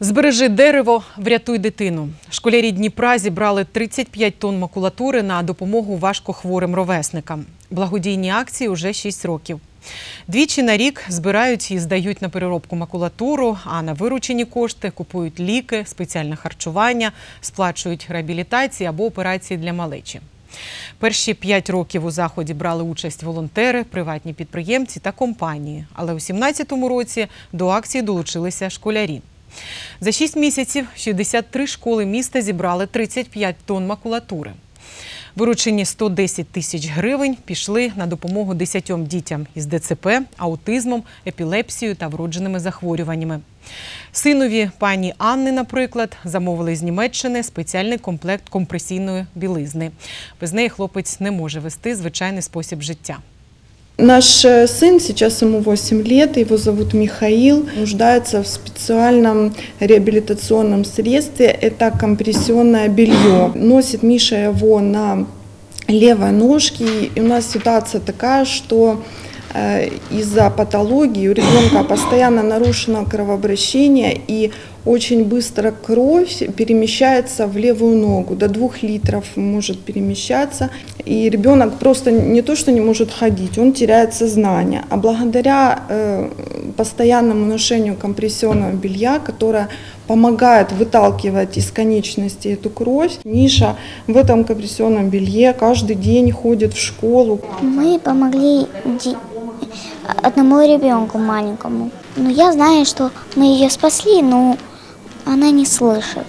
Збережи дерево, врятуй дитину. Школярі Дніпра зібрали 35 тонн макулатури на допомогу важкохворим ровесникам. Благодійні акції уже 6 років. Двічі на рік збирають і здають на переробку макулатуру, а на виручені кошти купують ліки, спеціальне харчування, сплачують реабілітації або операції для малечі. Перші п'ять років у заході брали участь волонтери, приватні підприємці та компанії. Але у 2017 році до акції долучилися школярі. За 6 місяців 63 школи міста зібрали 35 тонн макулатури. Виручені 110 тисяч гривень пішли на допомогу 10 дітям із ДЦП, аутизмом, епілепсією та вродженими захворюваннями. Синові пані Анни, наприклад, замовили з Німеччини спеціальний комплект компресійної білизни. Без неї хлопець не може вести звичайний спосіб життя. Наш э, сын, сейчас ему 8 лет, его зовут Михаил, нуждается в специальном реабилитационном средстве, это компрессионное белье. Носит Миша его на левой ножке, и у нас ситуация такая, что э, из-за патологии у ребенка постоянно нарушено кровообращение и очень быстро кровь перемещается в левую ногу, до двух литров может перемещаться. И ребенок просто не то, что не может ходить, он теряет сознание. А благодаря э, постоянному ношению компрессионного белья, которое помогает выталкивать из конечности эту кровь, Миша в этом компрессионном белье каждый день ходит в школу. Мы помогли одному ребенку маленькому. Но я знаю, что мы ее спасли, но она не слышит.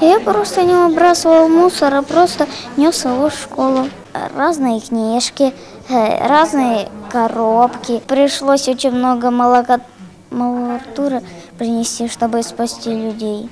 Я просто не выбрасывал мусор, а просто нес его в школу. Разные книжки, э, разные коробки. Пришлось очень много молока, макулатуры принести, чтобы спасти людей.